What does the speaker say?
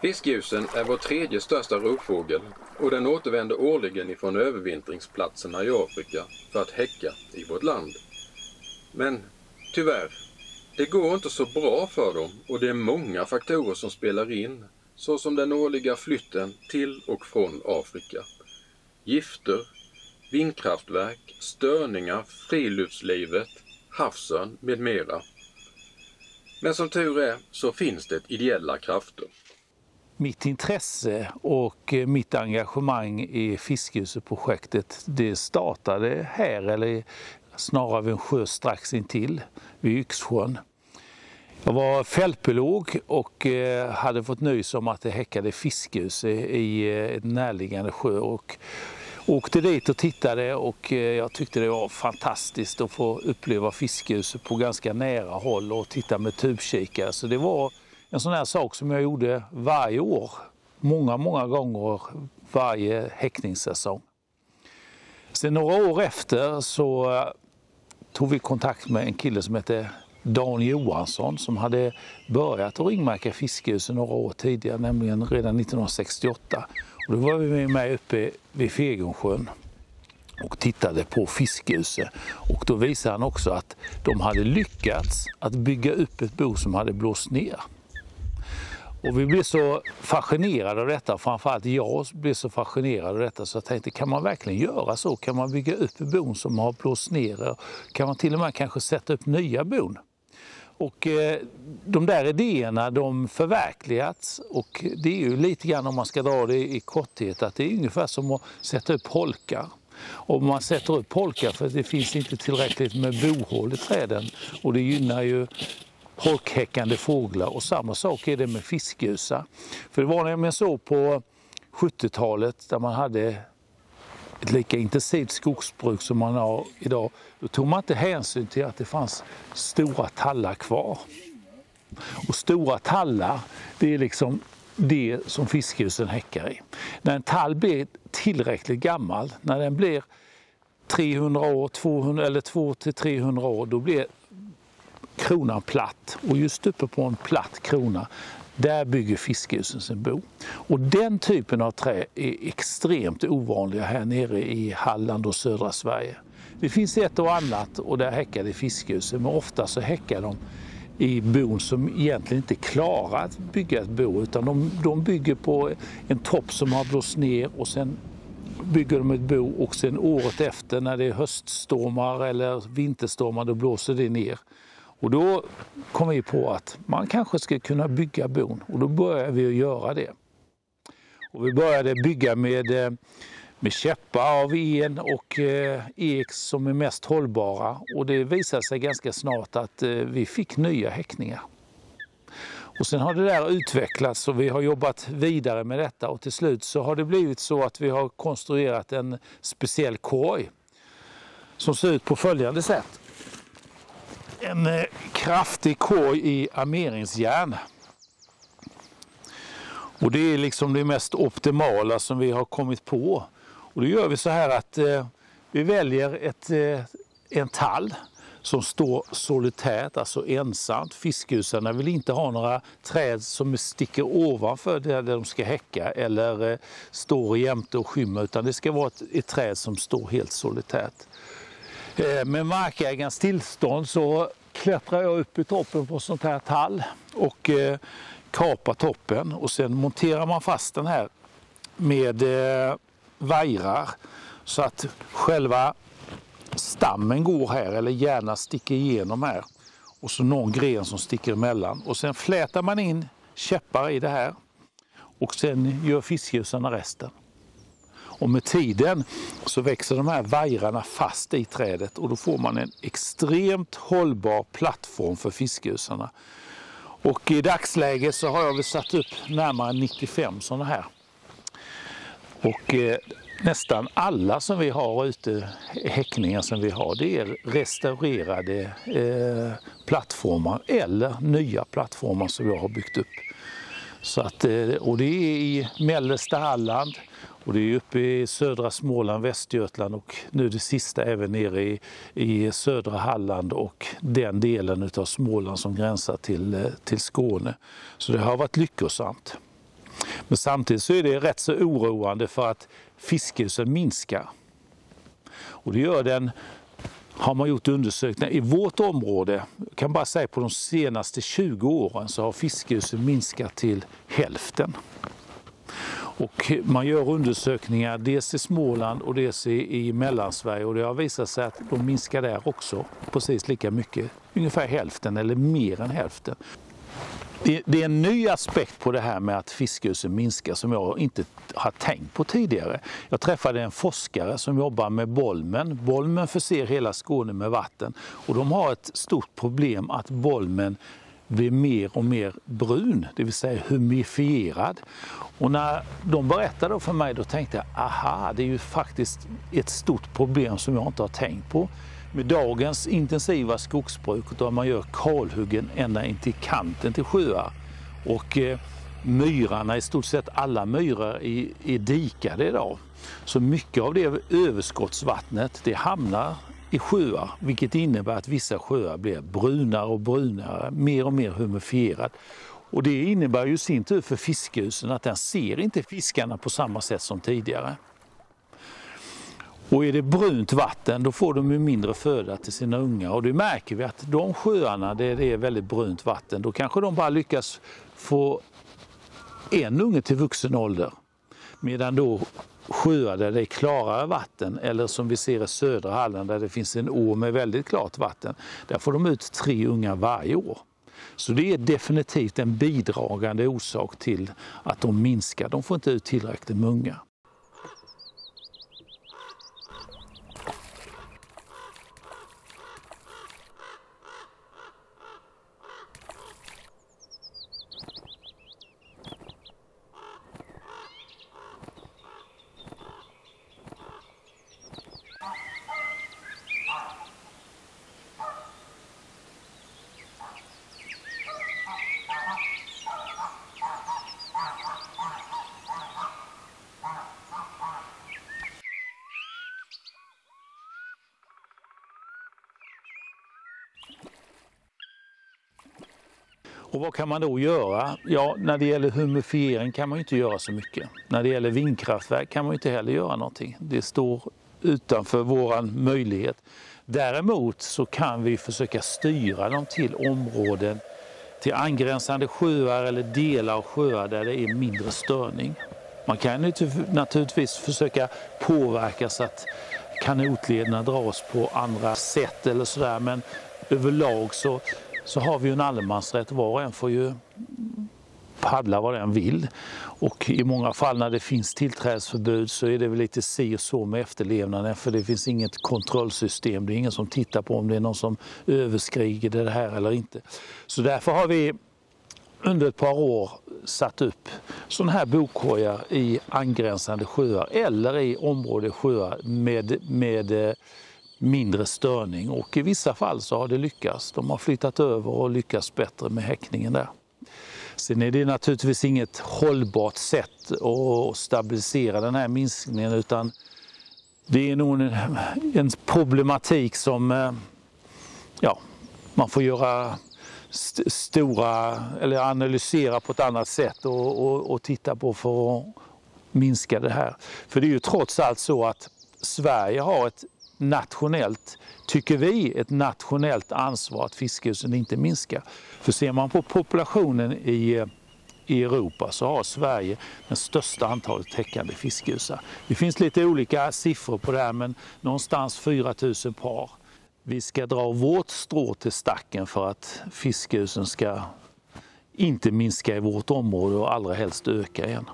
Fiskgjusen är vår tredje största rovfågel och den återvänder årligen ifrån övervintringsplatserna i Afrika för att häcka i vårt land. Men tyvärr, det går inte så bra för dem och det är många faktorer som spelar in, såsom den årliga flytten till och från Afrika. Gifter, vindkraftverk, störningar, friluftslivet, havsörn med mera. Men som tur är så finns det ideella krafter. Mitt intresse och eh, mitt engagemang i Fiskhuset-projektet det startade här, eller snarare vid en sjö strax intill, vid Yxsjön. Jag var fältbiolog och eh, hade fått nys om att det häckade fiskhus i eh, en närliggande sjö. Och åkte dit och tittade och jag tyckte det var fantastiskt att få uppleva fiskhus på ganska nära håll och titta med tubkikare. Så det var en sån här sak som jag gjorde varje år, många, många gånger varje häckningssäsong. Sen några år efter så eh, tog vi kontakt med en kille som hette Dan Johansson som hade börjat att ringmärka fiskehusen några år tidigare, nämligen redan 1968. Och då var vi med uppe vid Fegonsjön och tittade på fiskehuset. Och då visade han också att de hade lyckats att bygga upp ett bo som hade blåst ner. Och vi blev så fascinerade av detta, framförallt jag blev så fascinerad av detta så jag tänkte, kan man verkligen göra så? Kan man bygga upp bon som har blåst ner? Kan man till och med kanske sätta upp nya bon? Och eh, de där idéerna de förverkligats och det är ju lite grann om man ska dra det i korthet att det är ungefär som att sätta upp holkar. Om man sätter upp holkar för det finns inte tillräckligt med bohål i träden och det gynnar ju holkhäckande fåglar och samma sak är det med fiskgusar. För det var nämligen så på 70-talet där man hade ett lika intensivt skogsbruk som man har idag, då tog man inte hänsyn till att det fanns stora tallar kvar. Och stora tallar, det är liksom det som fiskhusen häckar i. När en tall blir tillräckligt gammal, när den blir 300 år, 200, eller 200-300 år, då blir kronan platt. Och just uppe på en platt krona, där bygger fiskhusen sin bo. Och den typen av trä är extremt ovanliga här nere i Halland och södra Sverige. Det finns ett och annat och där häckar det fiskhusen, men ofta så häckar de i bon som egentligen inte klarar att bygga ett bo utan de, de bygger på en topp som har blåst ner och sen bygger de ett bo och sen året efter när det är höststormar eller vinterstormar då blåser det ner. Och då kom vi på att man kanske ska kunna bygga bon och då började vi att göra det. Och vi började bygga med, eh, med käppar av en och eh, ek som är mest hållbara och det visade sig ganska snart att eh, vi fick nya häckningar. Och sen har det där utvecklats och vi har jobbat vidare med detta och till slut så har det blivit så att vi har konstruerat en speciell korg som ser ut på följande sätt en eh, kraftig korg i armeringsjärn. Och det är liksom det mest optimala som vi har kommit på. Och då gör vi så här att eh, vi väljer ett, eh, en tall som står solitärt, alltså ensamt. Fiskhusarna vill inte ha några träd som sticker ovanför där de ska häcka eller eh, står jämte och skymmer utan det ska vara ett, ett träd som står helt solitärt. Eh, med markägarens tillstånd så klättrar jag upp i toppen på sånt här tall och eh, kapar toppen och sen monterar man fast den här med eh, vajrar så att själva stammen går här eller gärna sticker igenom här och så någon gren som sticker emellan och sen flätar man in käppar i det här och sen gör fiskljusarna resten. Och med tiden så växer de här vajrarna fast i trädet och då får man en extremt hållbar plattform för fiskgjusarna. Och i dagsläget så har jag väl satt upp närmare 95 sådana här. Och eh, nästan alla som vi har ute, häckningar som vi har, det är restaurerade eh, plattformar eller nya plattformar som jag har byggt upp. Så att, eh, och det är i mellersta Halland, och det är uppe i södra Småland, Västergötland och nu det sista även nere i, i södra Halland och den delen av Småland som gränsar till, eh, till Skåne. Så det har varit lyckosamt. Men samtidigt så är det rätt så oroande för att fiskehusen minskar. Och det gör den, har man gjort undersökningar, i vårt område, jag kan bara säga på de senaste 20 åren så har fiskehusen minskat till hälften. Och man gör undersökningar dels i Småland och dels i, i Mellansverige och det har visat sig att de minskar där också precis lika mycket, ungefär hälften eller mer än hälften. Det, det, är en ny aspekt på det här med att fiskhusen minskar som jag inte har tänkt på tidigare. Jag träffade en forskare som jobbar med Bolmen. Bolmen förser hela Skåne med vatten och de har ett stort problem att Bolmen blir mer och mer brun, det vill säga humifierad. Och när de berättade för mig då tänkte jag, aha, det är ju faktiskt ett stort problem som jag inte har tänkt på. Med dagens intensiva skogsbruk där man gör kalhuggen ända in till kanten till sjöar och eh, myrarna, i stort sett alla myrar är, är dikade idag. Så mycket av det överskottsvattnet det hamnar i sjöar, vilket innebär att vissa sjöar blir brunare och brunare, mer och mer humifierad. Och det innebär ju sin tur för fiskhusen att den ser inte fiskarna på samma sätt som tidigare. Och är det brunt vatten då får de ju mindre föda till sina unga och det märker vi att de sjöarna där det är väldigt brunt vatten då kanske de bara lyckas få en unge till vuxen ålder. Medan då sjöar där det är klarare vatten eller som vi ser i södra Halland där det finns en å med väldigt klart vatten, där får de ut tre ungar varje år. Så det är definitivt en bidragande orsak till att de minskar. De får inte ut tillräckligt med ungar. Och vad kan man då göra? Ja, när det gäller humifiering kan man inte göra så mycket. När det gäller vindkraftverk kan man inte heller göra någonting. Det står utanför våran möjlighet. Däremot så kan vi försöka styra dem till områden, till angränsande sjöar eller delar av sjöar där det är mindre störning. Man kan naturligtvis försöka påverka så att kanotlederna dras på andra sätt eller sådär men överlag så så har vi en allemansrätt. Var och en får ju paddla vad den vill. Och i många fall när det finns tillträdesförbud så är det väl lite si och så med efterlevnaden för det finns inget kontrollsystem. Det är ingen som tittar på om det är någon som överskrider det här eller inte. Så därför har vi under ett par år satt upp sådana här bokhojar i angränsande sjöar eller i områden sjöar med, med eh, mindre störning och i vissa fall så har det lyckats. De har flyttat över och lyckats bättre med häckningen där. Sen är det naturligtvis inget hållbart sätt att stabilisera den här minskningen utan det är nog en, problematik som eh, ja, man får göra st stora, eller analysera på ett annat sätt och, och, och titta på för att minska det här. För det är ju trots allt så att Sverige har ett nationellt, tycker vi, ett nationellt ansvar att fiskhusen inte minskar. För ser man på populationen i, i Europa så har Sverige det största antalet täckande fiskhusar. Det finns lite olika siffror på det här men någonstans 4 000 par. Vi ska dra vårt strå till stacken för att fiskhusen ska inte minska i vårt område och allra helst öka igen.